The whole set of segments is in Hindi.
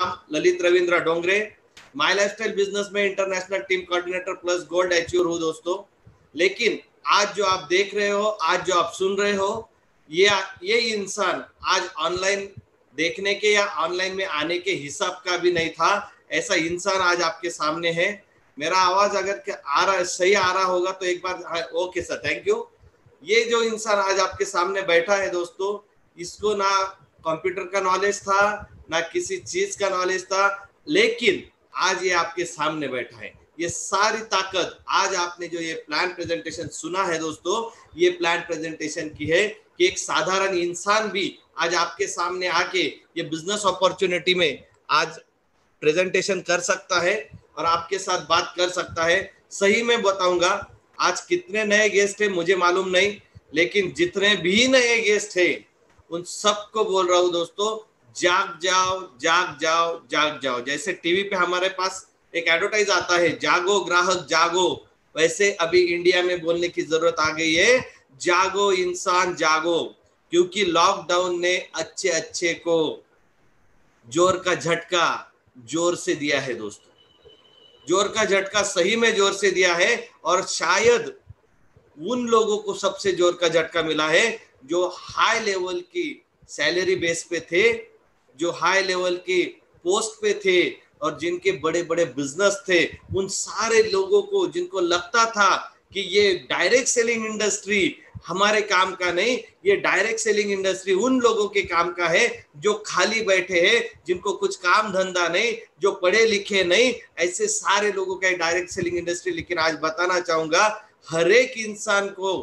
नाम Lalit Ravindra Dongre my lifestyle business में international team coordinator plus gold achiever हूँ दोस्तों। लेकिन आज जो आप देख रहे हो, आज जो आप सुन रहे हो, ये ये इंसान आज ऑनलाइन देखने के या ऑनलाइन में आने के हिसाब का भी नहीं था। ऐसा इंसान आज आपके सामने है। मेरा आवाज़ अगर आ रहा, सही आ रहा होगा तो एक बार ओके सर थैंक यू ये जो इंसान आज आपके सामने बैठा है दोस्तों, इसको ना कंप्यूटर का नॉलेज था ना किसी चीज़ का नॉलेज था, लेकिन आज ये आपके सामने बैठा है। ये सारी ताकत आज आपने जो ये प्लान प्रेजेंटेशन सुना है दोस्तों, ये प्लान प्रेजेंटेशन की है कि एक साधारण इंसान भी आज आपके सामने आके ये बिज़नेस अपॉर्चुनिटी में आज प्रेजेंटेशन कर सकता है और आपके साथ बात कर सकता है। सही में बताऊँगा, आज कितने नए गेस्ट है मुझे मालूम नहीं, लेकिन जितने भी नए गेस्ट है, उन सबको बोल रहा हूँ दोस्तों जाग जाओ जाग जाओ जाग जाओ। जैसे टीवी पे हमारे पास एक एडवर्टाइज आता है, जागो ग्राहक, जागो। वैसे अभी इंडिया में बोलने की ज़रूरत आ गई है, जागो इंसान, जागो। क्योंकि लॉकडाउन ने अच्छे अच्छे को ज़ोर का झटका ज़ोर से दिया है दोस्तों। ज़ोर का झटका सही में ज़ोर से दिया है और शायद उन लोगों को सबसे ज़ोर का झटका मिला है जो हाई लेवल की सैलरी बेस पे थे जो हाई लेवल की पोस्ट पे थे और जिनके बड़े बड़े बिज़नेस थे, उन सारे लोगों को जिनको लगता था कि ये डायरेक्ट सेलिंग इंडस्ट्री हमारे काम का नहीं, ये डायरेक्ट सेलिंग इंडस्ट्री उन लोगों के काम का है जो खाली बैठे हैं, जिनको कुछ काम धंधा नहीं, जो पढ़े लिखे नहीं, ऐसे सारे लोगों का डायरेक्ट सेलिंग इंडस्ट्री लेकिन आज बताना चाहूँगा, हर एक इंसान को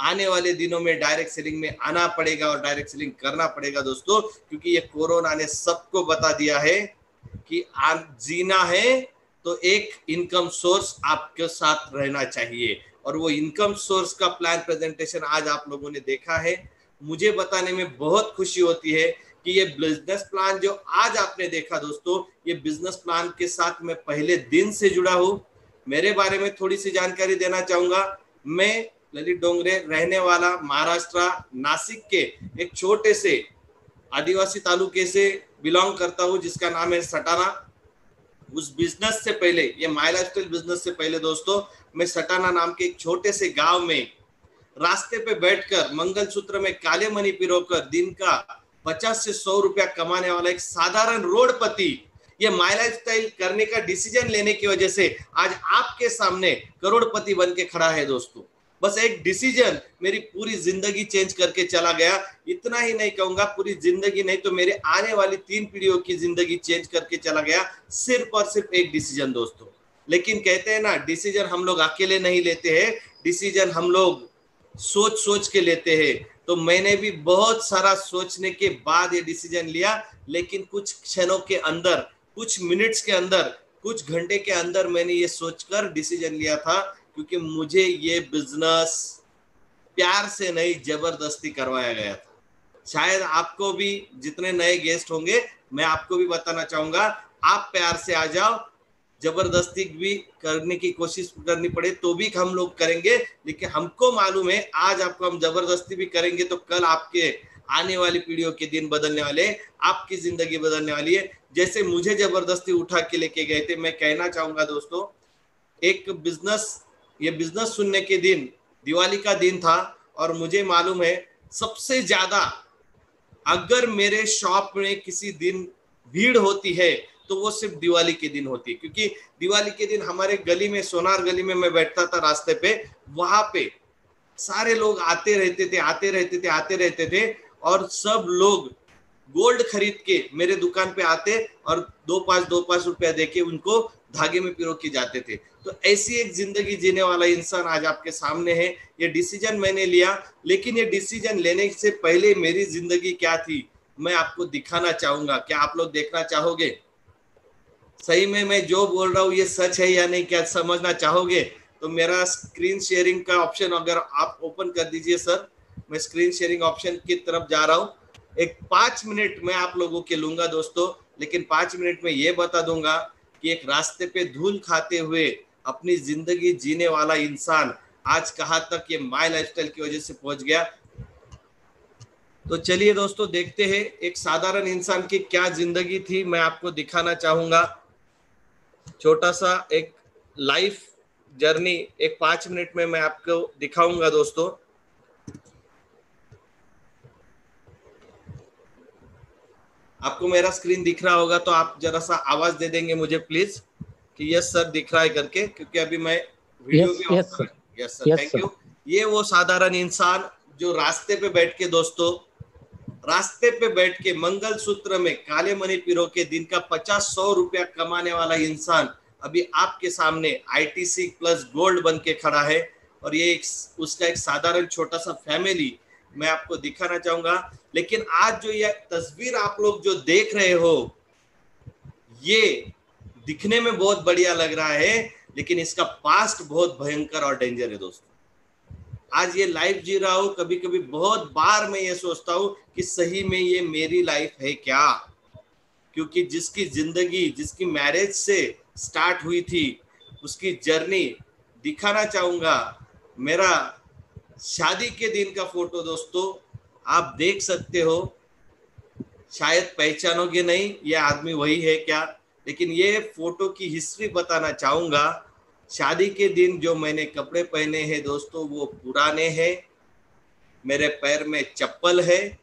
आने वाले दिनों में डायरेक्ट सेलिंग में आना पड़ेगा और डायरेक्ट सेलिंग करना पड़ेगा दोस्तों, क्योंकि ये कोरोना ने सबको बता दिया है कि जीना है तो एक इनकम सोर्स आपके साथ रहना चाहिए। और वो इनकम सोर्स का प्लान प्रेजेंटेशन आज आप लोगों ने देखा है। मुझे बताने में बहुत खुशी होती है कि ये बिज़नेस प्लान जो आज आपने देखा दोस्तों, ये बिज़नेस प्लान के साथ मैं पहले दिन से जुड़ा हूँ। मेरे बारे में थोड़ी सी जानकारी देना चाहूँगा। मैं ललित डोंगरे रहने वाला महाराष्ट्र नासिक के एक छोटे से आदिवासी तालुके से बिलोंग करता हूँ, जिसका नाम है सटाना। उस बिज़नेस से पहले, ये माई बिज़नेस से पहले दोस्तों, मैं सटाना नाम के एक छोटे से गाँव में रास्ते पे बैठकर मंगल सूत्र में काले मनी पिरोकर, दिन का पचास से सौ रुपया कमाने वाला एक साधारण रोडपति, ये माई करने का डिसीज़न लेने की वजह से आज आपके सामने करोड़पति बन के खड़ा है दोस्तों। बस एक डिसीज़न मेरी पूरी ज़िंदगी चेंज करके चला गया। इतना ही नहीं कहूँगा, पूरी ज़िंदगी नहीं तो मेरे आने वाली तीन पीढ़ियों की ज़िंदगी चेंज करके चला गया। सिर्फ़ और सिर्फ़ एक डिसीज़न दोस्तों। लेकिन कहते हैं ना डिसीज़न हम लोग अकेले नहीं लेते हैं डिसीज़न हम लोग सोच सोच के लेते हैं। तो मैंने भी बहुत सारा सोचने के बाद ये डिसीज़न लिया, लेकिन कुछ क्षणों के अंदर, कुछ मिनट्स के अंदर, कुछ घंटे के अंदर मैंने ये सोचकर डिसीज़न लिया था क्योंकि मुझे ये बिज़नेस प्यार से नहीं, ज़बरदस्ती करवाया गया था। शायद आपको भी जितने नए गेस्ट होंगे, मैं आपको भी बताना चाहूँगा, आप प्यार से आ जाओ, ज़बरदस्ती भी करने की कोशिश करनी पड़े तो भी हम लोग करेंगे, लेकिन हमको मालूम है, आज आपको हम ज़बरदस्ती भी करेंगे तो कल आपके आने वाली पीढ़ियों के दिन बदलने वाले आपकी ज़िंदगी बदलने वाली है। जैसे मुझे ज़बरदस्ती उठा के लेके गए थे, मैं कहना चाहूँगा दोस्तों, एक बिज़नेस ये बिज़नेस सुनने के दिन, दिवाली का दिन था और मुझे मालूम है सबसे ज़्यादा अगर मेरे शॉप में किसी दिन भीड़ होती है तो वो सिर्फ़ दिवाली के दिन होती है। क्योंकि दिवाली के दिन हमारे गली में, सोनार गली में मैं बैठता था रास्ते पे, वहाँ पे सारे लोग आते रहते थे, आते रहते थे, आते रहते थे और सब लोग गोल्ड खरीद के मेरे दुकान पे आते और दो पाँच दो पाँच रुपया देके उनको धागे में पिरो के जाते थे। तो ऐसी एक ज़िंदगी जीने वाला इंसान आज आपके सामने है। ये डिसीज़न मैंने लिया, लेकिन ये डिसीज़न लेने से पहले मेरी ज़िंदगी क्या थी, मैं आपको दिखाना चाहूँगा। क्या आप लोग देखना चाहोगे? सही में मैं जो बोल रहा हूँ, ये सच है या नहीं, क्या समझना चाहोगे? तो मेरा स्क्रीन शेयरिंग का ऑप्शन अगर आप ओपन कर दीजिए सर, मैं स्क्रीन शेयरिंग ऑप्शन की तरफ़ जा रहा हूँ। एक पाँच मिनट मैं आप लोगों के लूँगा दोस्तों, लेकिन पाँच मिनट में ये बता दूँगा कि एक रास्ते पे धूल खाते हुए अपनी ज़िंदगी जीने वाला इंसान आज कहाँ तक ये माई लाइफस्टाइल की वजह से पहुँच गया। तो चलिए दोस्तों, देखते हैं एक साधारण इंसान की क्या ज़िंदगी थी। मैं आपको दिखाना चाहूँगा। छोटा सा एक लाइफ जर्नी एक पाँच मिनट में मैं आपको दिखाऊँगा दोस्तों। आपको मेरा स्क्रीन दिख रहा होगा तो आप जरा सा आवाज़ दे देंगे मुझे प्लीज़ कि यस सर दिख रहा है करके क्योंकि अभी मैं वीडियो yes, भी यस सर थैंक यू ये वो साधारण इंसान जो रास्ते पे बैठ के दोस्तों रास्ते पे बैठ के मंगल सूत्र में काले मनी पिरो के दिन का पचास सौ रुपया कमाने वाला इंसान अभी आपके सामने आईटीसी प्लस गोल्ड बन के खड़ा है। और ये एक उसका एक साधारण छोटा सा फैमिली मैं आपको दिखाना चाहूँगा। लेकिन आज जो ये तस्वीर आप लोग जो देख रहे हो, ये दिखने में बहुत बढ़िया लग रहा है, लेकिन इसका पास्ट बहुत भयंकर और डेंजर है दोस्तों। आज ये लाइफ जी रहा हूँ कभी कभी बहुत बार मैं ये सोचता हूँ कि सही में ये मेरी लाइफ है क्या? क्योंकि जिसकी ज़िंदगी, जिसकी मैरिज से स्टार्ट हुई थी, उसकी जर्नी दिखाना चाहूँगा। मेरा शादी के दिन का फ़ोटो दोस्तों, आप देख सकते हो। शायद पहचानोगे नहीं, ये आदमी वही है क्या? लेकिन ये फ़ोटो की हिस्ट्री बताना चाहूँगा। शादी के दिन जो मैंने कपड़े पहने हैं दोस्तों, वो पुराने हैं। मेरे पैर में चप्पल है।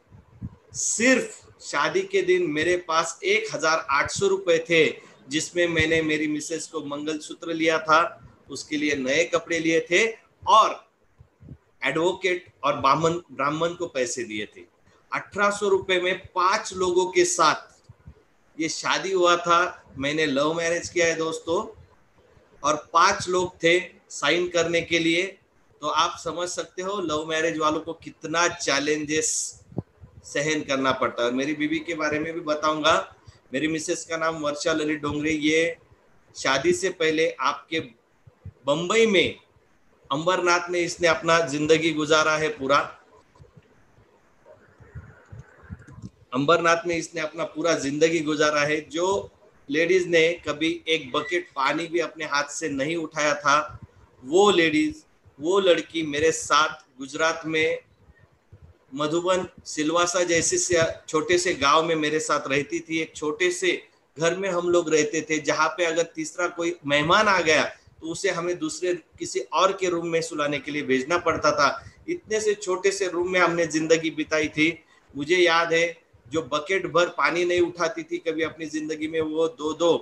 सिर्फ़ शादी के दिन मेरे पास एक हज़ार आठ सौ रुपए थे, जिसमें मैंने मेरी मिसेस को मंगलसूत्र लिया था। उसके लिए नए कपड़े लिए थे और एडवोकेट और ब्राह्मण ब्राह्मण को पैसे दिए थे। अठारह सौ रुपए में पाँच लोगों के साथ ये शादी हुआ था। मैंने लव मैरिज किया है दोस्तों। और पाँच लोग थे साइन करने के लिए। तो आप समझ सकते हो लव मैरिज वालों को कितना चैलेंजेस सहन करना पड़ता है। मेरी बीवी के बारे में भी बताऊँगा। मेरी मिसेस का नाम वर्षा ललित डोंगरे। ये शादी से पहले आपके बंबई में अंबरनाथ में इसने अपना ज़िंदगी गुजारा है पूरा। अंबरनाथ में इसने अपना पूरा ज़िंदगी गुजारा है। जो लेडीज़ ने कभी एक बकेट पानी भी अपने हाथ से नहीं उठाया था, वो लेडीज़, वो लड़की मेरे साथ गुजरात में मधुबन सिलवासा जैसे से छोटे से गाँव में मेरे साथ रहती थी। एक छोटे से घर में हम लोग रहते थे, जहाँ पे अगर तीसरा कोई मेहमान आ गया तो उसे हमें दूसरे किसी और के रूम में सुलाने के लिए भेजना पड़ता था। इतने से छोटे से रूम में हमने ज़िंदगी बिताई थी। मुझे याद है, जो बकेट भर पानी नहीं उठाती थी, कभी अपनी ज़िंदगी में वो दो दो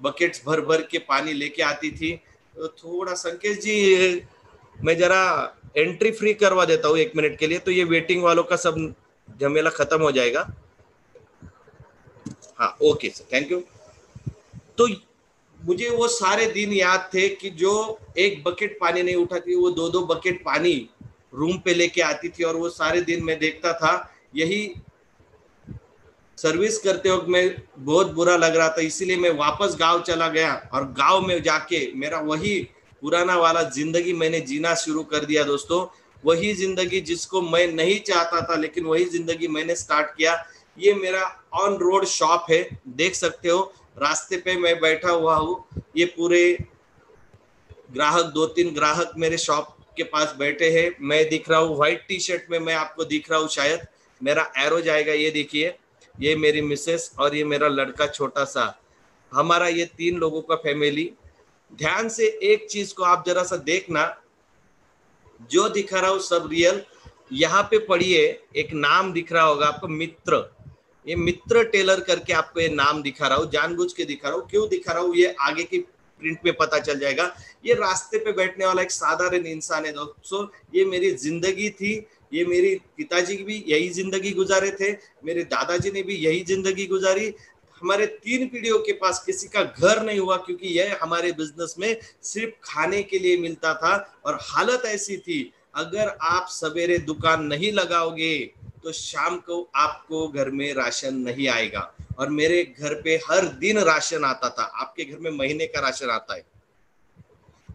बकेट्स भर भर के पानी लेके आती थी। तो थोड़ा संकेश जी, मैं जरा एंट्री फ्री करवा देता हूँ एक मिनट के लिए तो ये वेटिंग वालों का सब झमेला खत्म हो जाएगा। हाँ ओके सर थैंक यू तो मुझे वो सारे दिन याद थे कि जो एक बकेट पानी नहीं उठाती वो दो दो बकेट पानी रूम पे लेके आती थी और वो सारे दिन मैं देखता था। यही सर्विस करते वक्त मैं बहुत बुरा लग रहा था, इसीलिए मैं वापस गाँव चला गया और गाँव में जाके मेरा वही पुराना वाला ज़िंदगी मैंने जीना शुरू कर दिया दोस्तों। वही ज़िंदगी जिसको मैं नहीं चाहता था, लेकिन वही ज़िंदगी मैंने स्टार्ट किया। ये मेरा ऑन रोड शॉप है, देख सकते हो। रास्ते पे मैं बैठा हुआ हूँ। ये पूरे ग्राहक, दो तीन ग्राहक मेरे शॉप के पास बैठे हैं। मैं दिख रहा हूँ व्हाइट टी शर्ट में, मैं आपको दिख रहा हूँ शायद। मेरा एरो जाएगा, ये देखिए। ये मेरी मिसेस और ये मेरा लड़का छोटा सा। हमारा ये तीन लोगों का फैमिली ध्यान से एक चीज़ को आप जरा सा देखना। जो दिखा रहा हूँ सब रियल यहाँ पे पढ़िए, एक नाम दिख रहा होगा आपको, मित्र। ये मित्र टेलर करके आपको ये नाम दिखा रहा हूँ, जानबूझ के दिखा रहा हूँ। क्यों दिखा रहा हूँ? ये आगे की प्रिंट में पता चल जाएगा। ये रास्ते पे बैठने वाला एक साधारण इंसान है दोस्तों। ये मेरी ज़िंदगी थी, ये मेरी पिताजी भी यही ज़िंदगी गुजारे थे, मेरे दादाजी ने भी यही ज़िंदगी गुजारी। हमारे तीन पीढ़ियों के पास किसी का घर नहीं हुआ, क्योंकि यह हमारे बिज़नेस में सिर्फ़ खाने के लिए मिलता था और हालत ऐसी थी। अगर आप सवेरे दुकान नहीं लगाओगे तो शाम को आपको घर में राशन नहीं आएगा। और मेरे घर पे हर दिन राशन आता था। आपके घर में महीने का राशन आता है।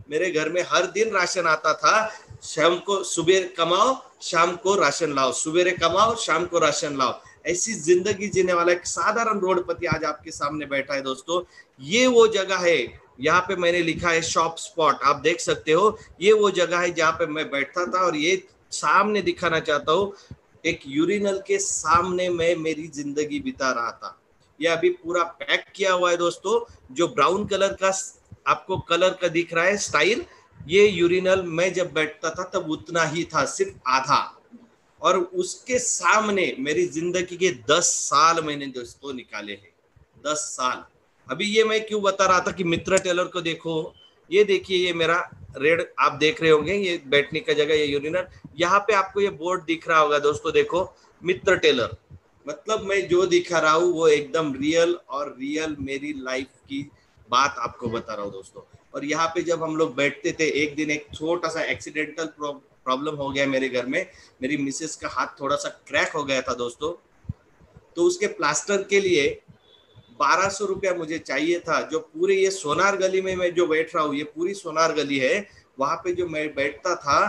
मेरे घर में हर दिन राशन आता था। शाम को सुबह कमाओ, शाम को राशन लाओ। सुबेरे कमाओ, शाम को राशन लाओ। ऐसी ज़िंदगी जीने वाला एक साधारण रोडपति आज आपके सामने बैठा है दोस्तों। ये वो जगह है, यहाँ पे मैंने लिखा है शॉप स्पॉट। आप देख सकते हो, ये वो जगह है जहाँ पे मैं बैठता था और ये सामने दिखाना चाहता हूँ। एक यूरिनल के सामने मैं मेरी ज़िंदगी बिता रहा था। ये अभी पूरा पैक किया हुआ है दोस्तों, जो ब्राउन कलर का आपको कलर का दिख रहा है, स्टाइल, ये यूरिनल मैं जब बैठता था, तब उतना ही था, सिर्फ़ आधा। और उसके सामने मेरी ज़िंदगी के दस साल मैंने दोस्तों निकाले हैं। दस साल। अभी ये मैं क्यों बता रहा था कि मित्र टेलर को देखो, ये देखिए, ये मेरा रेड आप देख रहे होंगे, ये बैठने का जगह, ये यूरिनल यहाँ पे आपको ये बोर्ड दिख रहा होगा दोस्तों, देखो, मित्र टेलर। मतलब मैं जो दिखा रहा हूँ, वो एकदम रियल और रियल मेरी लाइफ की बात आपको बता रहा हूँ दोस्तों। और यहाँ पे जब हम लोग बैठते थे, एक दिन एक छोटा सा एक्सीडेंटल प्रॉब्लम हो गया मेरे घर में। मेरी मिसेस का हाथ थोड़ा सा क्रैक हो गया था दोस्तों। तो उसके प्लास्टर के लिए बारह सौ रुपया मुझे चाहिए था, जो पूरे ये सोनार गली में मैं जो बैठ रहा हूँ, ये पूरी सोनार गली है, वहाँ पे जो मैं बैठता था,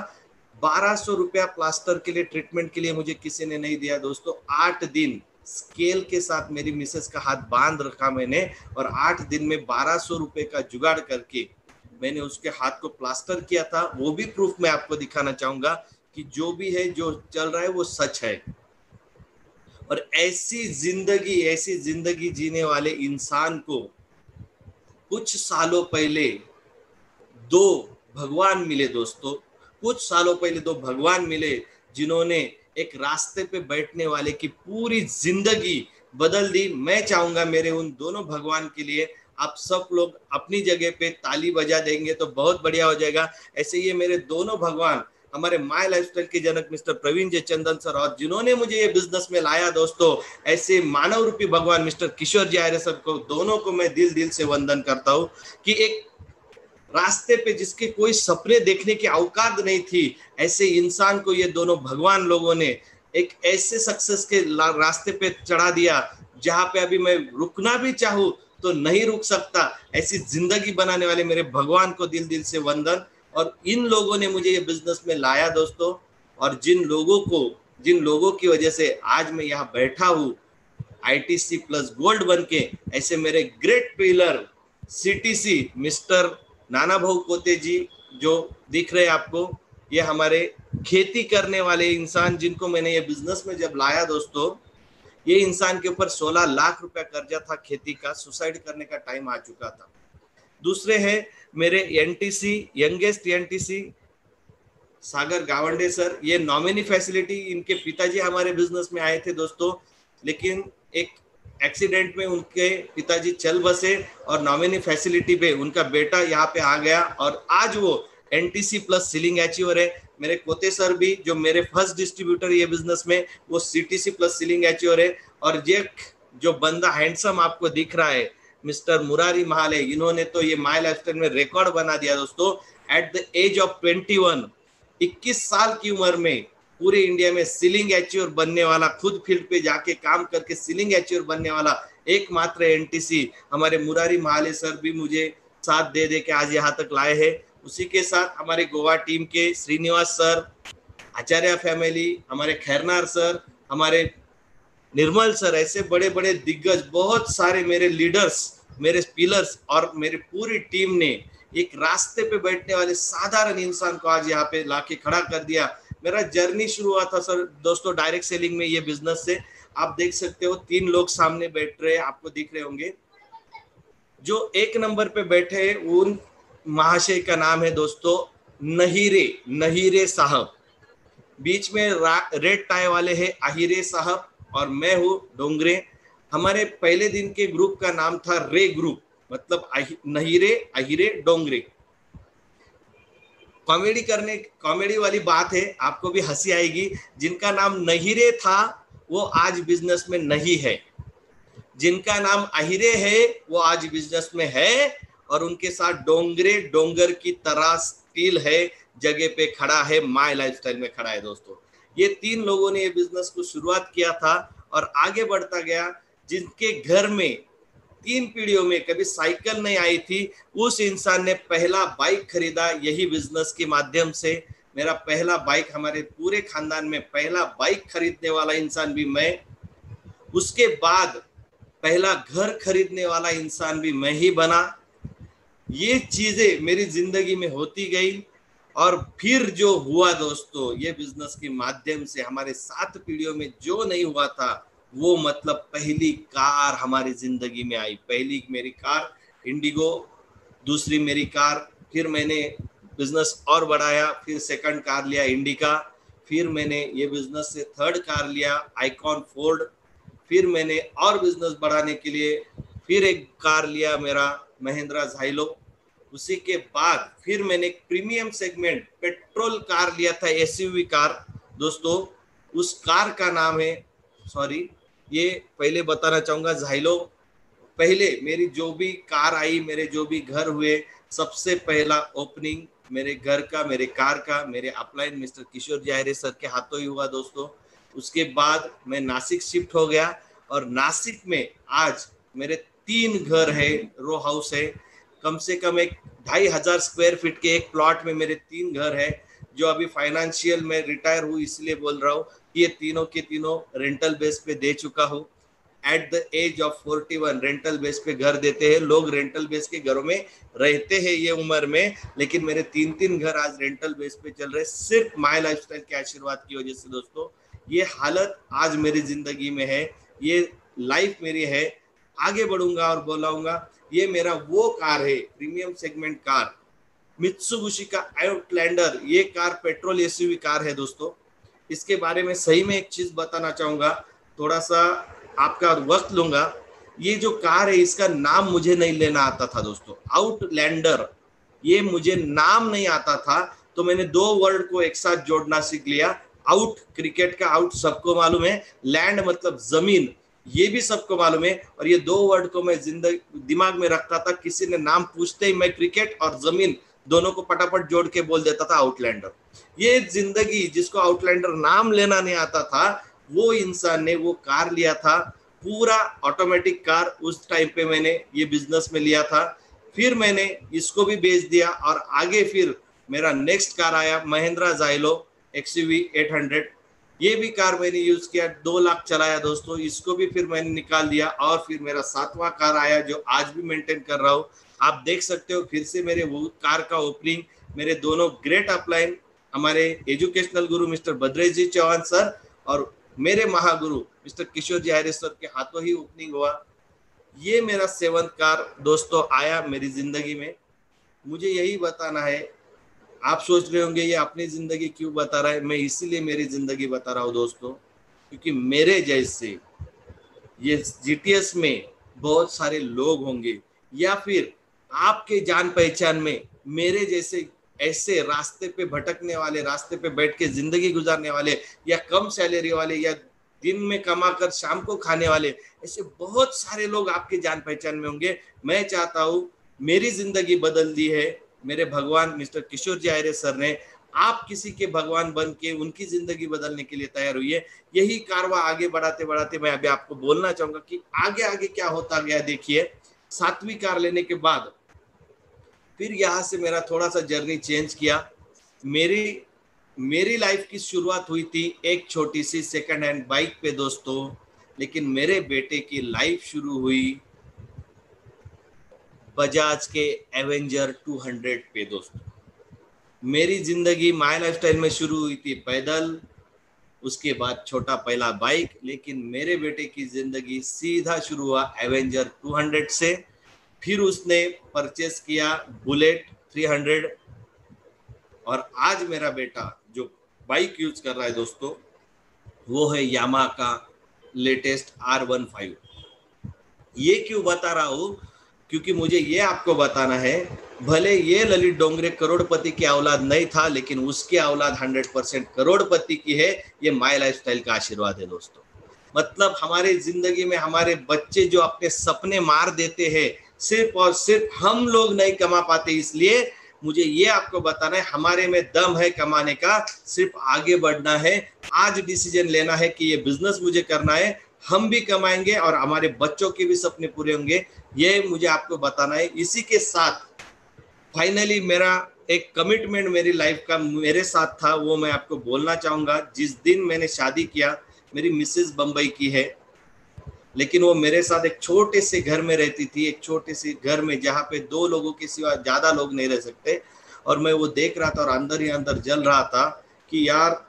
बारह सौ रुपया प्लास्टर के लिए, ट्रीटमेंट के लिए मुझे किसी ने नहीं दिया। दोस्तों, आठ दिन स्केल के साथ मेरी मिसेस का हाथ बाँध रखा मैंने और आठ दिन में बारह सौ रुपए का जुगाड़ करके मैंने उसके हाथ को प्लास्टर किया था। वो भी प्रूफ मैं आपको दिखाना चाहूँगा कि जो भी है, जो चल रहा है, वो सच है। और ऐसी ज़िंदगी ऐसी ज़िंदगी जीने वाले इंसान को कुछ सालों पहले दो भगवान मिले दोस्तों। कुछ सालों पहले दो भगवान मिले जिन्होंने एक रास्ते पे बैठने वाले की पूरी ज़िंदगी बदल दी। मैं चाहूँगा मेरे उन दोनों भगवान के लिए आप सब लोग अपनी जगह पे ताली बजा देंगे तो बहुत बढ़िया हो जाएगा। ऐसे ये मेरे दोनों भगवान हमारे माय लाइफस्टाइल के जनक मिस्टर प्रवीण जय चंदन सर और जिन्होंने मुझे ये बिज़नेस में लाया दोस्तों, ऐसे मानव रूपी भगवान मिस्टर किशोर जी आर्य सर को, दोनों को मैं दिल दिल से वंदन करता हूँ कि एक रास्ते पे जिसके कोई सपने देखने की औकात नहीं थी, ऐसे इंसान को ये दोनों भगवान लोगों ने एक ऐसे सक्सेस के रास्ते पे चढ़ा दिया, जहाँ पे अभी मैं रुकना भी चाहूँ तो नहीं रुक सकता। ऐसी ज़िंदगी बनाने वाले मेरे भगवान को दिल दिल से वंदन। और इन लोगों ने मुझे ये बिज़नेस में लाया दोस्तों, और जिन लोगों को, जिन लोगों की वजह से आज मैं यहाँ बैठा हूँ आईटीसी प्लस गोल्ड बन के, ऐसे मेरे ग्रेट पिलर सीटीसी मिस्टर नाना भाऊ कोते जी, जो दिख रहे आपको, ये हमारे खेती करने वाले इंसान जिनको मैंने ये बिज़नेस में जब लाया दोस्तों, ये इंसान के ऊपर 16 लाख रुपया कर्जा था खेती का सुसाइड करने का टाइम आ चुका था। दूसरे है मेरे NTC youngest NTC Sagar Gawande sir, ये नॉमिनी फैसिलिटी इनके पिताजी हमारे बिज़नेस में आए थे दोस्तों, लेकिन एक एक्सीडेंट में उनके पिताजी चल बसे और नॉमिनी फैसिलिटी पे उनका बेटा यहाँ पे आ गया और आज वो एनटीसी प्लस सीलिंग अचीवर है। मेरे कोते सर भी, जो मेरे फ़र्स्ट डिस्ट्रीब्यूटर ये बिज़नेस में, वो सीटीसी प्लस सीलिंग अचीवर है। और ये जो बंदा हैंडसम आपको दिख रहा है मिस्टर मुरारी महाले, इन्होंने तो ये माई लाइफ में रिकॉर्ड बना दिया दोस्तों। At the age of twenty one इक्कीस साल की उम्र में पूरे इंडिया में सीलिंग एच्योर बनने वाला, खुद फ़ील्ड पे जाके काम करके सीलिंग एच्योर बनने वाला एकमात्र एनटीसी हमारे मुरारी महाले सर भी मुझे साथ दे दे के आज यहाँ तक लाए हैं। उसी के साथ हमारे गोवा टीम के श्रीनिवास सर, आचार्य फैमिली हमारे खैरनार सर, हमारे निर्मल सर, ऐसे बड़े बड़े दिग्गज, बहुत सारे मेरे लीडर्स मेरे पिलर्स और मेरी पूरी टीम ने एक रास्ते पे बैठने वाले साधारण इंसान को आज यहाँ पे लाके खड़ा कर दिया। मेरा जर्नी शुरू हुआ था सर, दोस्तों डायरेक्ट सेलिंग में ये बिज़नेस से। आप देख सकते हो, तीन लोग सामने बैठ रहे हैं, आपको दिख रहे होंगे। जो एक नंबर पे बैठे उन महाशय का नाम है दोस्तों, नहीरे नहीरे साहब। बीच में रेड टाई वाले हैं आहिरे साहब। और मैं हूँ डोंगरे। हमारे पहले दिन के ग्रुप का नाम था रे ग्रुप मतलब नहीरे, अहिरे डोंगरे। कॉमेडी करने, कॉमेडी वाली बात है, आपको भी हँसी आएगी। जिनका नाम नहीरे था, वो आज बिज़नेस में नहीं है। जिनका नाम अहिरे है, वो आज बिज़नेस में है और उनके साथ डोंगरे, डोंगर की तरह स्टील है, जगह पे खड़ा है माय लाइफस्टाइल में खड़ा है दोस्तों। ये तीन लोगों ने ये बिज़नेस को शुरुआत किया था और आगे बढ़ता गया, जिनके घर में, तीन पीढ़ियों में कभी साइकिल नहीं आई थी, उस इंसान ने पहला बाइक खरीदा यही बिज़नेस के माध्यम से। मेरा पहला बाइक हमारे पूरे खानदान में पहला बाइक खरीदने वाला इंसान भी मैं। उसके बाद पहला घर खरीदने वाला इंसान भी मैं ही बना। ये चीज़ें मेरी ज़िंदगी में होती गई। और फिर जो हुआ दोस्तों, ये बिज़नेस के माध्यम से हमारे सात पीढ़ियों में जो नहीं हुआ था, वो मतलब पहली कार हमारी ज़िंदगी में आई। पहली मेरी कार इंडिगो दूसरी मेरी कार, फिर मैंने बिज़नेस और बढ़ाया, फिर सेकंड कार लिया इंडिका फिर मैंने ये बिज़नेस से थर्ड कार लिया आइकॉन फोर्ड फिर मैंने और बिज़नेस बढ़ाने के लिए, फिर एक कार लिया मेरा महिंद्रा झाइलो उसी के बाद फिर मैंने प्रीमियम सेगमेंट, पेट्रोल कार लिया था एसयूवी कार। दोस्तों, उस कार का नाम है सॉरी ये पहले बताना चाहूँगा झाइलो पहले मेरी जो भी कार आई, मेरे जो भी घर हुए, सबसे पहला ओपनिंग मेरे घर का, मेरे कार का, मेरे upline mister Kishore Jaire sir के हाथों ही हुआ, दोस्तों। उसके बाद मैं नासिक शिफ्ट हो गया और नासिक में आज मेरे तीन घर है रो हाउस है। कम से कम एक ढाई हज़ार स्क्वायर फीट के एक प्लॉट में मेरे तीन घर है, जो अभी फाइनेंशियल में रिटायर हूँ इसलिए बोल रहा हूँ कि ये तीनों के तीनों रेंटल बेस पे दे चुका हूँ। At the age of forty one rental base पे घर देते हैं। लोग रेंटल बेस के घरों में रहते हैं ये उम्र में, लेकिन मेरे तीन तीन घर आज रेंटल बेस पे चल रहे सिर्फ़ माई लाइफ स्टाइल के आशीर्वाद की वजह से दोस्तों, ये हालत आज मेरी ज़िंदगी में है। ये लाइफ मेरी है। आगे बढ़ूँगा और बोलाऊँगा ये मेरा वो कार है प्रीमियम सेगमेंट कार मित्सुबुशी का आउटलैंडर ये कार पेट्रोल एसयूवी कार है दोस्तों. इसके बारे में सही में एक चीज़ बताना चाहूँगा थोड़ा सा आपका वक्त लूँगा. ये जो कार है, इसका नाम मुझे नहीं लेना आता था दोस्तों. आउटलैंडर ये मुझे नाम नहीं आता था तो मैंने दो वर्ड को एक साथ जोड़ना सीख लिया. आउट क्रिकेट का आउट सबको मालूम है. लैंड मतलब ज़मीन. ये भी सबको मालूम है। और ये दो वर्ड को मैं ज़िंदगी, दिमाग में रखता था, किसी ने नाम पूछते ही मैं क्रिकेट और ज़मीन दोनों को पटापट जोड़ के बोल देता था आउटलैंडर। ये ज़िंदगी जिसको आउटलैंडर नाम लेना नहीं आता था, वो इंसान ने वो कार लिया था, पूरा ऑटोमेटिक कार उस टाइम पे मैंने ये बिज़नेस में लिया था। फिर मैंने इसको भी बेच दिया और आगे फिर मेरा नेक्स्ट कार आया, महिंद्रा जाइलो एक्सयूवी 800 ये भी कार मैंने यूज़ किया, दो लाख चलाया दोस्तों, इसको भी फिर मैंने निकाल दिया और फिर मेरा सातवां कार आया जो आज भी मेंटेन कर रहा हूँ। आप देख सकते हो फिर से मेरे वो कार का ओपनिंग मेरे दोनों ग्रेट अपलाइन हमारे एजुकेशनल गुरु मिस्टर भद्रेश जी चौहान सर और मेरे महागुरु मिस्टर किशोर जी हरे सर के हाथों ही ओपनिंग हुआ। ये मेरा सेवंथ कार दोस्तों आया मेरी ज़िंदगी में। मुझे यही बताना है आप सोच रहे होंगे, ये अपनी ज़िंदगी क्यों बता रहा है? मैं इसीलिए मेरी ज़िंदगी बता रहा हूँ दोस्तों, क्योंकि मेरे जैसे ये जीटीएस में बहुत सारे लोग होंगे, या फिर आपके जान पहचान में मेरे जैसे ऐसे रास्ते पे भटकने वाले, रास्ते पे बैठ के ज़िंदगी गुजारने वाले, या कम सैलरी वाले, या दिन में कमा कर शाम को खाने वाले, ऐसे बहुत सारे लोग आपके जान पहचान में होंगे। मैं चाहता हूँ मेरी ज़िंदगी बदल दी है मेरे भगवान मिस्टर किशोर जी आयरे सर ने, आप किसी के भगवान बन के उनकी ज़िंदगी बदलने के लिए तैयार हुई है। यही कारवा आगे बढ़ाते बढ़ाते मैं अभी आपको बोलना चाहूँगा कि आगे आगे क्या होता गया देखिए, सातवीं कार लेने के बाद फिर यहाँ से मेरा थोड़ा सा जर्नी चेंज किया। मेरी मेरी लाइफ की शुरुआत हुई थी एक छोटी सी सेकंड हैंड बाइक पे दोस्तों, लेकिन मेरे बेटे की लाइफ शुरू हुई। बजाज के एवेंजर 200 पे, दोस्तों। मेरी ज़िंदगी माई लाइफ स्टाइल में शुरू हुई थी पैदल, उसके बाद छोटा पहला बाइक लेकिन मेरे बेटे की ज़िंदगी सीधा शुरू हुआ एवेंजर 200 से। फिर उसने परचेस किया बुलेट 300 और आज मेरा बेटा, जो बाइक यूज़ कर रहा है दोस्तों, वो है यामा का लेटेस्ट आर वन फाइव ये क्यों बता रहा हूँ? क्योंकि मुझे ये आपको बताना है, भले ये ललित डोंगरे करोड़पति की औलाद नहीं था, लेकिन उसकी औलाद हंड्रेड परसेंट करोड़पति की है, ये माई लाइफ स्टाइल का आशीर्वाद है दोस्तों। मतलब हमारे ज़िंदगी में हमारे बच्चे जो अपने सपने मार देते हैं, सिर्फ़ और सिर्फ़ हम लोग नहीं कमा पाते, इसलिए मुझे ये आपको बताना है, हमारे में दम है कमाने का, सिर्फ़ आगे बढ़ना है। आज डिसीज़न लेना है कि ये बिज़नेस मुझे करना है हम भी कमाएँगे और हमारे बच्चों के भी सपने पूरे होंगे। ये मुझे आपको बताना है। इसी के साथ फाइनली मेरा एक कमिटमेंट मेरी लाइफ का मेरे साथ था, वो मैं आपको बोलना चाहूँगा। जिस दिन मैंने शादी किया, मेरी मिसेस बम्बई की है, लेकिन वो मेरे साथ एक छोटे से घर में रहती थी, एक छोटे से घर में, जहाँ पे दो लोगों के सिवा ज़्यादा लोग नहीं रह सकते। और मैं वो देख रहा था और अंदर ही अंदर जल रहा था कि यार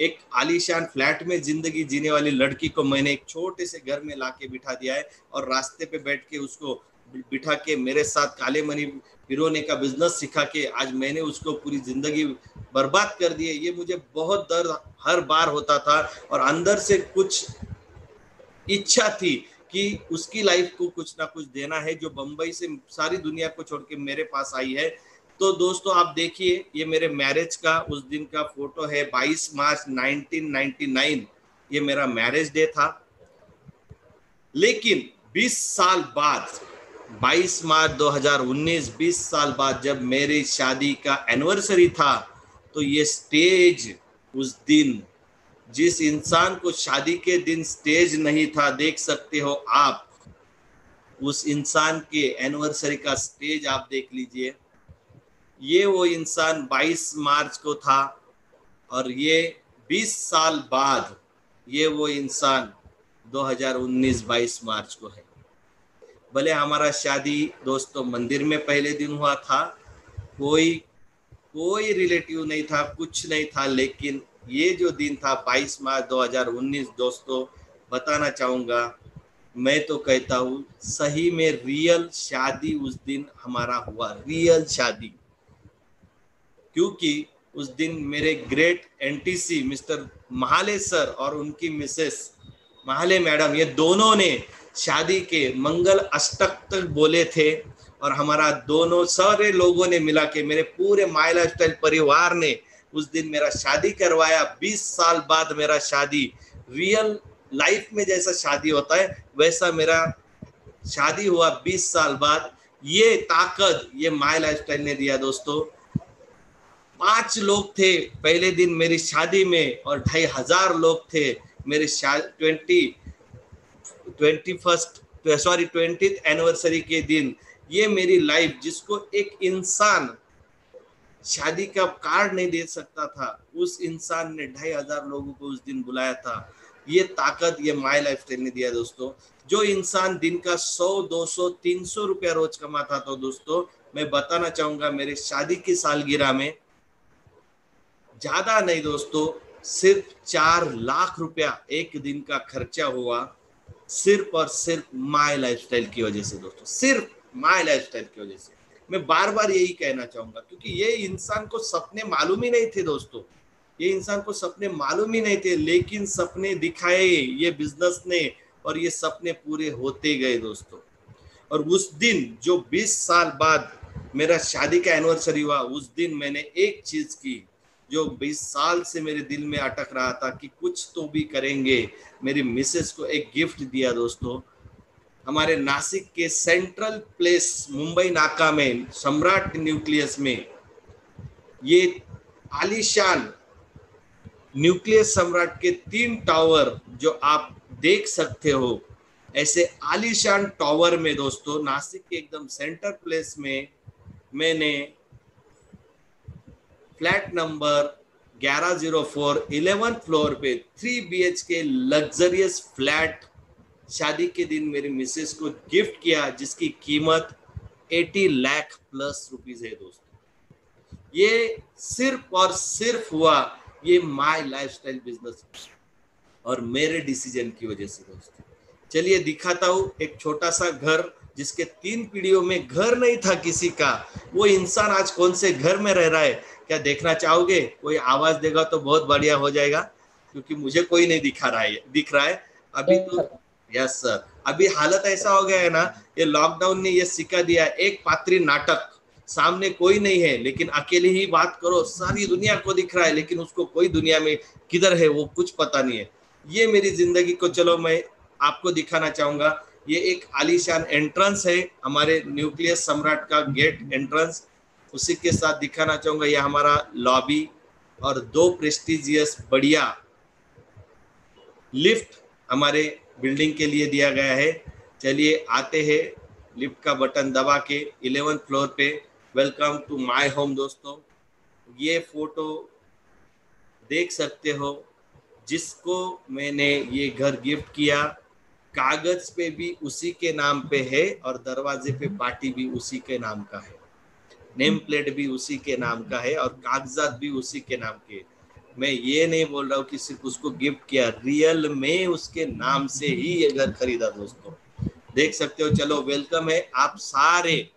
एक आलीशान फ्लैट में ज़िंदगी जीने वाली लड़की को मैंने एक छोटे से घर में लाके बिठा दिया है और रास्ते पे बैठ के उसको बिठा के मेरे साथ काले मनी पिरोने का बिज़नेस सिखा के आज मैंने उसको पूरी ज़िंदगी बर्बाद कर दी है। ये मुझे बहुत दर्द हर बार होता था और अंदर से कुछ इच्छा थी कि उसकी लाइफ को कुछ ना कुछ देना है, जो बंबई से सारी दुनिया को छोड़ के मेरे पास आई है। तो दोस्तों आप देखिए, ये मेरे मैरिज का उस दिन का फ़ोटो है 22 मार्च 1999 ये मेरा मैरिज डे था। लेकिन 20 साल बाद 22 मार्च 2019 20 साल बाद जब मेरी शादी का एनिवर्सरी था तो ये स्टेज उस दिन, जिस इंसान को शादी के दिन स्टेज नहीं था, देख सकते हो आप, उस इंसान के एनिवर्सरी का स्टेज आप देख लीजिए। ये वो इंसान 22 मार्च को था और ये 20 साल बाद ये वो इंसान 2019 22 मार्च को है। भले हमारा शादी दोस्तों मंदिर में पहले दिन हुआ था, कोई कोई रिलेटिव नहीं था, कुछ नहीं था, लेकिन ये जो दिन था 22 मार्च 2019 दोस्तों, बताना चाहूँगा, मैं तो कहता हूँ, सही में रियल शादी उस दिन हमारा हुआ रियल शादी। क्योंकि उस दिन मेरे great NTC mister Mahale sir और उनकी मिसेस महाले मैडम, ये दोनों ने शादी के मंगल अष्टक तक बोले थे और हमारा दोनों सारे लोगों ने मिला के मेरे पूरे लाइफ स्टाइल परिवार ने उस दिन मेरा शादी करवाया। 20 साल बाद मेरा शादी रियल लाइफ में जैसा शादी होता है, वैसा मेरा शादी हुआ। 20 साल बाद ये ताकत, ये माई लाइफ स्टाइल ने दिया दोस्तों। पाँच लोग थे पहले दिन मेरी शादी में और ढाई हज़ार लोग थे मेरे twenty twenty first, sorry twenty anniversary के दिन। ये मेरी लाइफ जिसको एक इंसान शादी का कार्ड नहीं दे सकता था, उस इंसान ने ढाई हज़ार लोगों को उस दिन बुलाया था। ये ताकत, ये माई लाइफ स्टाइल ने दिया दोस्तों। जो इंसान दिन का सौ, दो सौ, तीन सौ रुपया रोज कमाता था तो दोस्तों, मैं बताना चाहूँगा मेरे शादी की सालगिरह में ज़्यादा नहीं दोस्तों, सिर्फ़ चार लाख रुपया एक दिन का खर्चा हुआ सिर्फ़ और सिर्फ़ माई लाइफ की वजह से दोस्तों, सिर्फ़ माई लाइफ की वजह से। मैं बार बार यही कहना चाहूँगा, क्योंकि ये इंसान को सपने मालूम ही नहीं थे दोस्तों। ये इंसान को सपने मालूम ही नहीं थे, लेकिन सपने दिखाए, ये बिज़नेस ने और ये सपने पूरे होते गए दोस्तों। और उस दिन, जो 20 साल बाद मेरा शादी का एनिवर्सरी हुआ, उस दिन मैंने एक चीज़ की जो 20 साल से मेरे दिल में अटक रहा था कि कुछ तो भी करेंगे, मेरी मिसेस को एक गिफ्ट दिया दोस्तों। हमारे नासिक के सेंट्रल प्लेस मुंबई नाका में, सम्राट न्यूक्लियस में, ये आलिशान न्यूक्लियस सम्राट के तीन टावर जो आप देख सकते हो, ऐसे आलिशान टावर में दोस्तों, नासिक के एकदम सेंटर प्लेस में मैंने फ्लैट नंबर 1104 11 फ्लोर पे 3 बीएचके लग्जरियस फ्लैट शादी के दिन मेरी मिसेस को गिफ्ट किया, जिसकी कीमत 80 लाख प्लस रुपीज़ है दोस्तों। ये सिर्फ़ और सिर्फ़ हुआ ये माय लाइफस्टाइल बिज़नेस और मेरे डिसीज़न की वजह से दोस्तों। चलिए दिखाता हूँ एक छोटा सा घर। जिसके तीन पीढ़ियों में घर नहीं था किसी का, वो इंसान आज कौन से घर में रह रहा है? क्या देखना चाहोगे? कोई आवाज़ देगा तो बहुत बढ़िया हो जाएगा, क्योंकि मुझे कोई नहीं दिखा रहा है, दिख रहा है। अभी तो यस सर। अभी हालत ऐसा हो गया है ना, ये लॉकडाउन ने ये सिखा दिया, एक पात्री नाटक। सामने कोई नहीं है, लेकिन अकेले ही बात करो, सारी दुनिया को दिख रहा है, लेकिन उसको कोई दुनिया में किधर है, वो कुछ पता नहीं है। ये मेरी ज़िंदगी को, चलो मैं आपको दिखाना चाहूँगा ये एक आलीशान एंट्रेंस है, हमारे न्यूक्लियस सम्राट का गेट एंट्रेंस उसी के साथ दिखाना चाहूँगा यह हमारा लॉबी और दो प्रेस्टिजियस बढ़िया लिफ्ट हमारे बिल्डिंग के लिए दिया गया है। चलिए आते हैं लिफ्ट का बटन दबा के इलेवन फ्लोर पे। वेलकम टू माय होम दोस्तों। ये फ़ोटो देख सकते हो, जिसको मैंने ये घर गिफ्ट किया कागज़ पे भी उसी के नाम पे है और दरवाजे पे पार्टी भी उसी के नाम का है। नेम प्लेट भी उसी के नाम का है और कागजात भी उसी के नाम के। मैं ये नहीं बोल रहा हूँ कि सिर्फ़ उसको गिफ्ट किया, रियल में उसके नाम से ही ये घर खरीदा दोस्तों। देख सकते हो, चलो वेलकम है आप सारे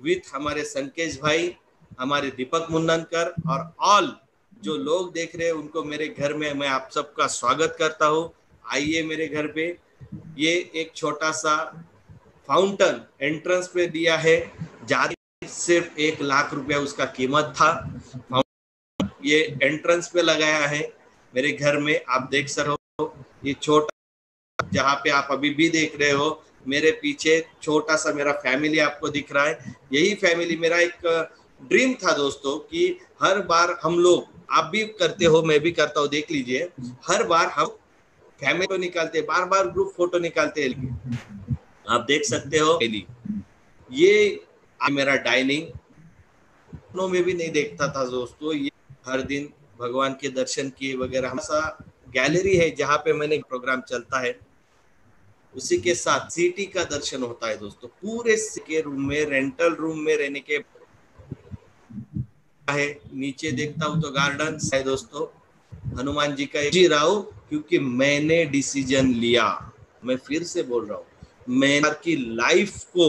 विथ हमारे संकेश भाई, हमारे दीपक मुन्नकर और ऑल जो लोग देख रहे हैं, उनको मेरे घर में मैं आप सबका स्वागत करता हूँ। आइए मेरे घर पे। ये एक छोटा सा फाउंटन एंट्रेंस पे दिया है। जारी सिर्फ़ एक लाख रुपया उसका कीमत था। ये एंट्रेंस पे लगाया है। मेरे घर में आप देख सर हो, ये छोटा, जहाँ पे आप अभी भी देख रहे हो, मेरे पीछे छोटा सा मेरा फैमिली आपको दिख रहा है। यही फैमिली मेरा एक ड्रीम था दोस्तों, कि हर बार हम लोग, आप भी करते हो, मैं भी करता हूँ, देख लीजिए। हर बार हम फैमिली तो निकालते बार बार ग्रुप फ़ोटो निकालते हैं। आप देख सकते हो ये मेरा डाइनिंग में भी नहीं देखता था दोस्तों ये हर दिन भगवान के दर्शन किए वगैरह हमेशा गैलरी है जहाँ पे मैंने प्रोग्राम चलता है। उसी के साथ सिटी का दर्शन होता है दोस्तों पूरे के रूम में रेंटल रूम में रहने के है नीचे देखता हूँ तो गार्डन है दोस्तों। हनुमान जी का जी हूँ क्योंकि मैंने डिसीज़न लिया। मैं फिर से बोल रहा हूँ मैं की लाइफ को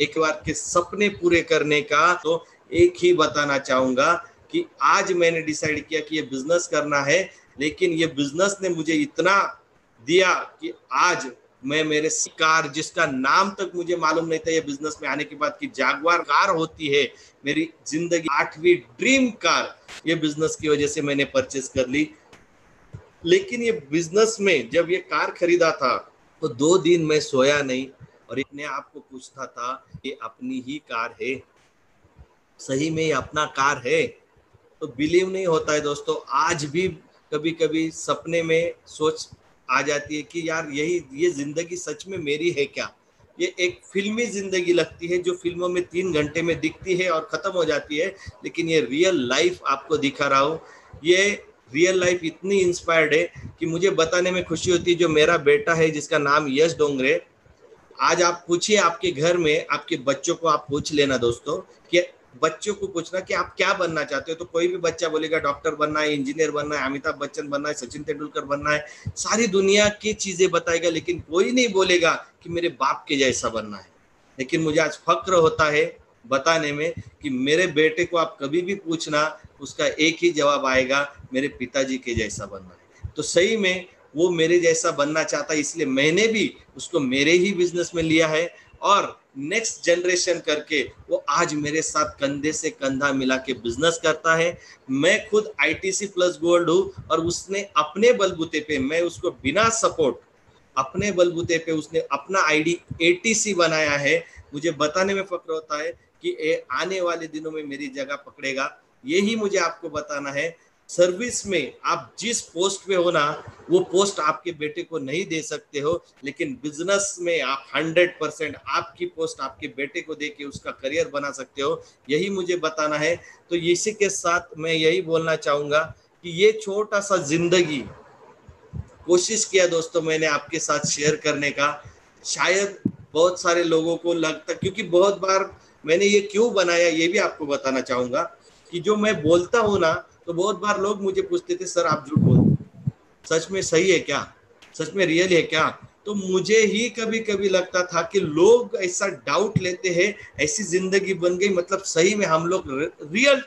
एक बार के सपने पूरे करने का तो एक ही बताना चाहूँगा कि आज मैंने डिसाइड किया कि ये बिज़नेस करना है, लेकिन ये बिज़नेस ने मुझे इतना दिया कि आज मैं मेरे कार जिसका नाम तक मुझे मालूम नहीं था, ये बिज़नेस में आने के बाद की जागवार कार होती है, मेरी ज़िंदगी आठवीं ड्रीम कार ये बिज़नेस की वजह से मैंने परचेस कर ली। लेकिन ये बिज़नेस में जब ये कार खरीदा था तो दो दिन मैं सोया नहीं और इतने आपको पूछता था ये अपनी ही कार है, सही में ये अपना कार है? तो बिलीव नहीं होता है दोस्तों, आज भी कभी कभी सपने में सोच आ जाती है कि यार यही, ये ज़िंदगी सच में मेरी है क्या? ये एक फिल्मी ज़िंदगी लगती है जो फ़िल्मों में तीन घंटे में दिखती है और खत्म हो जाती है, लेकिन ये रियल लाइफ आपको दिखा रहा हूँ। ये रियल लाइफ इतनी इंस्पायर्ड है कि मुझे बताने में खुशी होती है जो मेरा बेटा है, जिसका नाम यश डोंगरे। आज आप पूछिए आपके घर में, आपके बच्चों को आप पूछ लेना दोस्तों, कि बच्चों को पूछना कि आप क्या बनना चाहते हो? तो कोई भी बच्चा बोलेगा, डॉक्टर बनना है, इंजीनियर बनना है, अमिताभ बच्चन बनना है, सचिन तेंदुलकर बनना है, सारी दुनिया की चीज़ें बताएगा, लेकिन कोई नहीं बोलेगा कि मेरे बाप के जैसा बनना है। लेकिन मुझे आज फक्र होता है बताने में कि मेरे बेटे को आप कभी भी पूछना, उसका एक ही जवाब आएगा, मेरे पिताजी के जैसा बनना है। तो सही में वो मेरे जैसा बनना चाहता है, इसलिए मैंने भी उसको मेरे ही बिज़नेस में लिया है और नेक्स्ट जनरेशन करके वो आज मेरे साथ कंधे से कंधा मिला के बिज़नेस करता है। मैं खुद आईटीसी प्लस गोल्ड हूँ और उसने अपने बलबूते पे मैं उसको बिना सपोर्ट अपने बलबूते पे उसने अपना आईडी एटीसी बनाया है। मुझे बताने में फक्र होता है कि ए, आने वाले दिनों में मेरी जगह पकड़ेगा। यही मुझे आपको बताना है। सर्विस में आप जिस पोस्ट पे हो ना, वो पोस्ट आपके बेटे को नहीं दे सकते हो, लेकिन बिज़नेस में आप हंड्रेड परसेंट आपकी पोस्ट आपके बेटे को दे के उसका करियर बना सकते हो। यही मुझे बताना है। तो इसी के साथ मैं यही बोलना चाहूँगा कि ये छोटा सा ज़िंदगी, कोशिश किया दोस्तों मैंने आपके साथ शेयर करने का। शायद बहुत सारे लोगों को लगता, क्योंकि बहुत बार मैंने ये क्यों बनाया, ये भी आपको बताना चाहूँगा कि जो मैं बोलता हूँ ना तो बहुत बार लोग मुझे पूछते थे, सर, आप झूठ बोलते सच में सही है क्या? सच में रियल है क्या? तो मुझे ही कभी कभी लगता था कि लोग ऐसा डाउट लेते हैं, ऐसी ज़िंदगी बन गई मतलब सही में हम लोग रियल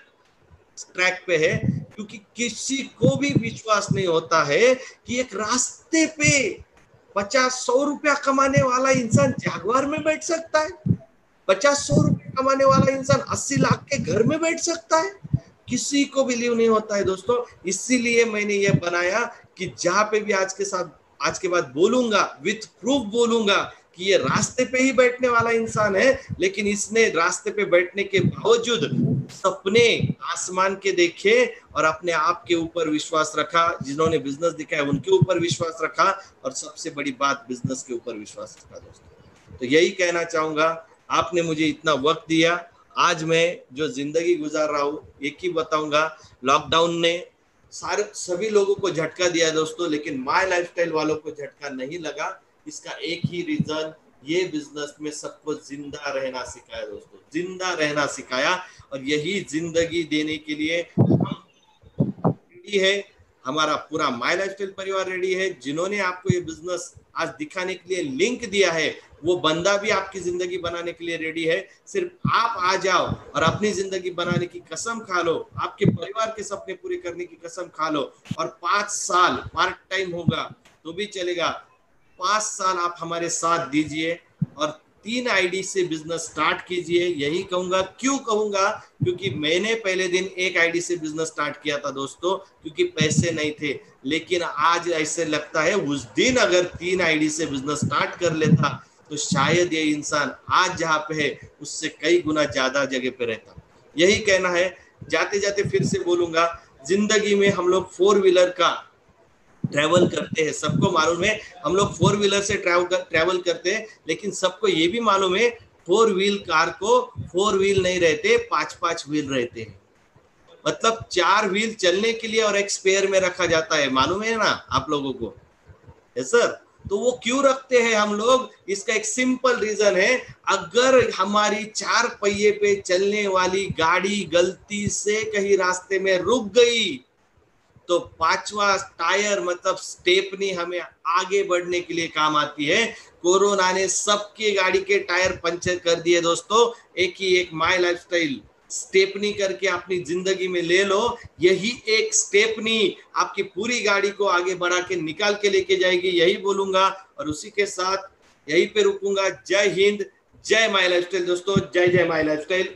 ट्रैक पे है, क्योंकि किसी को भी विश्वास नहीं होता है कि एक रास्ते पे पचास सौ रुपया कमाने वाला इंसान जागवार में बैठ सकता है। पचास सौ रुपया कमाने वाला इंसान अस्सी लाख के घर में बैठ सकता है। किसी को बिलीव नहीं होता है दोस्तों। इसीलिए मैंने ये बनाया कि जहाँ पे भी आज के साथ, आज के बाद बोलूँगा विथ प्रूफ बोलूँगा कि ये रास्ते पे ही बैठने वाला इंसान है, लेकिन इसने रास्ते पे बैठने के बावजूद सपने आसमान के देखे और अपने आप के ऊपर विश्वास रखा, जिन्होंने बिज़नेस दिखाया उनके ऊपर विश्वास रखा और सबसे बड़ी बात बिज़नेस के ऊपर विश्वास रखा दोस्तों। तो यही कहना चाहूँगा, आपने मुझे इतना वक्त दिया आज मैं जो ज़िंदगी गुजार रहा हूँ, एक ही बताऊँगा लॉकडाउन ने सारे, सभी लोगों को झटका दिया दोस्तों, लेकिन माय लाइफस्टाइल वालों को झटका नहीं लगा। इसका एक ही रीजन ये बिज़नेस में सबको ज़िंदा रहना सिखाया दोस्तों, ज़िंदा रहना सिखाया। और यही ज़िंदगी देने के लिए हम रेडी है। हमारा पूरा माई लाइफ परिवार रेडी है। जिन्होंने आपको ये बिज़नेस आज दिखाने के लिए लिंक दिया है वो बंदा भी आपकी ज़िंदगी बनाने के लिए रेडी है। सिर्फ़ आप आ जाओ और अपनी ज़िंदगी बनाने की कसम खा लो। आपके परिवार के सपने पूरे करने की कसम खा लो। और पाँच साल पार्ट टाइम होगा तो भी चलेगा। पाँच साल आप हमारे साथ दीजिए और तीन आईडी से बिज़नेस स्टार्ट कीजिए। यही कहूँगा, क्यों कहूँगा? क्योंकि मैंने पहले दिन एक आईडी से बिज़नेस स्टार्ट किया था दोस्तों, क्योंकि पैसे नहीं थे। लेकिन आज ऐसे लगता है, उस दिन अगर तीन आईडी से बिज़नेस स्टार्ट कर लेता तो शायद ये इंसान आज जहाँ पे है उससे कई गुना ज़्यादा जगह पे रहता। यही कहना है जाते जाते फिर से बोलूँगा ज़िंदगी में हम लोग फोर व्हीलर का ट्रैवल करते हैं। सबको मालूम है हम लोग फोर व्हीलर से ट्रैवल कर, ट्रैवल करते हैं लेकिन सबको ये भी मालूम है फोर व्हील कार को फोर व्हील नहीं रहते पाँच पाँच व्हील रहते हैं। मतलब चार व्हील चलने के लिए और एक स्पेयर में रखा जाता है मालूम है ना आप लोगों को? सर तो वो क्यों रखते हैं हम लोग? इसका एक सिंपल रीजन है। अगर हमारी चार पहिए पे चलने वाली गाड़ी गलती से कहीं रास्ते में रुक गई तो पांचवा टायर मतलब स्टेपनी हमें आगे बढ़ने के लिए काम आती है। कोरोना ने सबके गाड़ी के टायर पंचर कर दिए दोस्तों। एक ही एक माई लाइफस्टाइल। स्टेपनी करके अपनी ज़िंदगी में ले लो। यही एक स्टेपनी आपकी पूरी गाड़ी को आगे बढ़ा के निकाल के लेके जाएगी, यही बोलूँगा। और उसी के साथ यही पे रुकूँगा। जय हिंद, जय माई लाइफ दोस्तों, जय जय माई लाइफस्टाइल।